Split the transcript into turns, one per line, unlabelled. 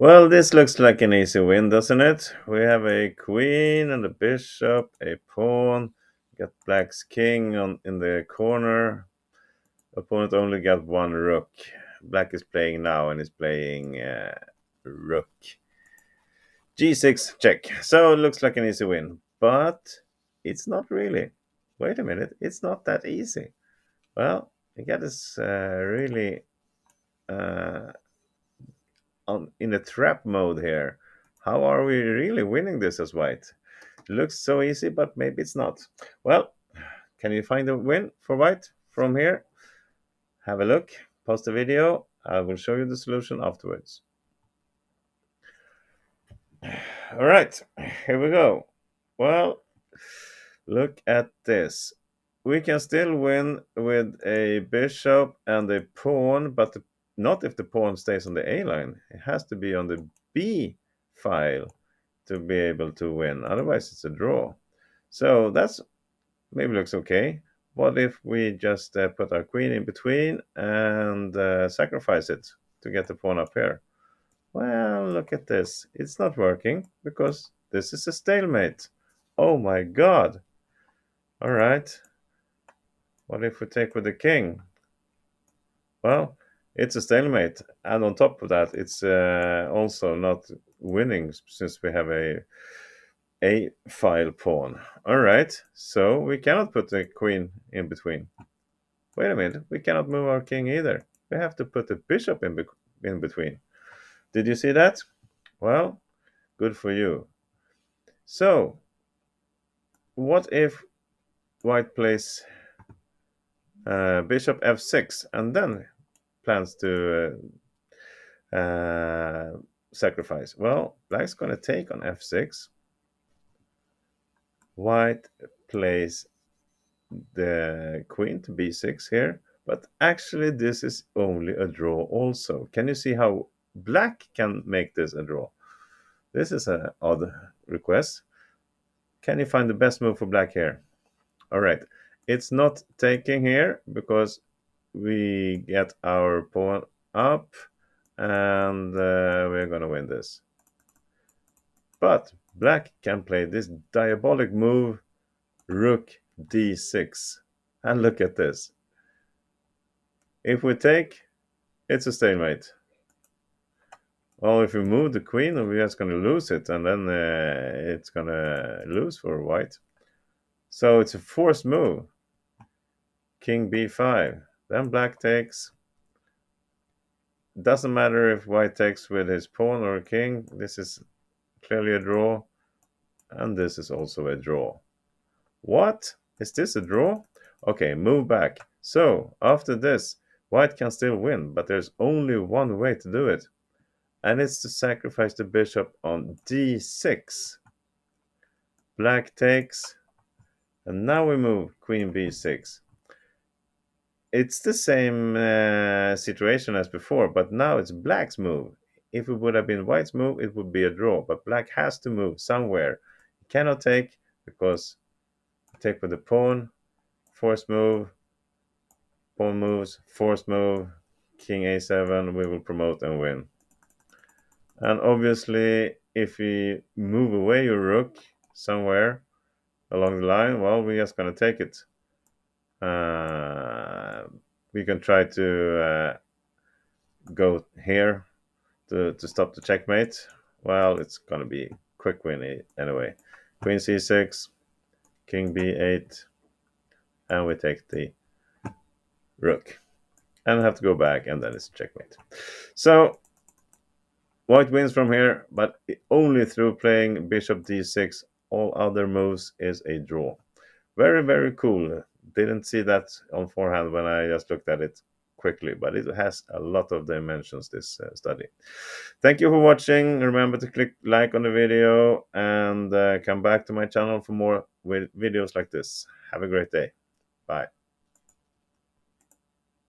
Well, this looks like an easy win, doesn't it? We have a queen and a bishop, a pawn, got black's king on in the corner. Opponent only got one rook. Black is playing now and is playing uh, rook. G6 check. So it looks like an easy win, but it's not really. Wait a minute, it's not that easy. Well, the cat this uh, really uh, on in a trap mode here. How are we really winning this as white? looks so easy, but maybe it's not. Well, can you find a win for white from here? Have a look, pause the video. I will show you the solution afterwards. All right, here we go. Well, look at this. We can still win with a bishop and a pawn, but the, not if the pawn stays on the A line. It has to be on the B file to be able to win. Otherwise, it's a draw. So that's maybe looks okay. What if we just uh, put our queen in between and uh, sacrifice it to get the pawn up here? Well, look at this. It's not working because this is a stalemate. Oh my god. All right. What if we take with the king? Well, it's a stalemate. And on top of that, it's uh, also not winning since we have a a file pawn. All right, so we cannot put the queen in between. Wait a minute, we cannot move our king either. We have to put the bishop in, be in between. Did you see that? Well, good for you. So, what if white plays uh, bishop f6 and then plans to uh, uh, sacrifice? Well, black's going to take on f6. White plays the queen to b6 here, but actually this is only a draw also. Can you see how black can make this a draw? This is an odd request. Can you find the best move for black here? All right, it's not taking here because we get our pawn up and uh, we're gonna win this. But black can play this diabolic move, rook d6. And look at this. If we take, it's a stalemate. Well, if we move the queen, we're just going to lose it, and then uh, it's going to lose for white. So it's a forced move. King b5. Then black takes. Doesn't matter if white takes with his pawn or king. This is clearly a draw. And this is also a draw. What? Is this a draw? Okay, move back. So, after this, white can still win, but there's only one way to do it. And it's to sacrifice the bishop on d6. Black takes. And now we move queen b6 it's the same uh, situation as before, but now it's black's move. If it would have been white's move, it would be a draw. But black has to move somewhere. He cannot take because take with the pawn, force move, pawn moves, force move, king a7, we will promote and win. And obviously, if we move away your rook somewhere along the line, well, we're just going to take it. Uh, we can try to uh, go here to, to stop the checkmate. Well, it's going to be quick win anyway. Queen c6, king b8, and we take the rook. And have to go back, and then it's checkmate. So, white wins from here, but only through playing bishop d6. All other moves is a draw. Very, very cool didn't see that on forehand when I just looked at it quickly, but it has a lot of dimensions, this uh, study. Thank you for watching. Remember to click like on the video and uh, come back to my channel for more videos like this. Have a great day. Bye.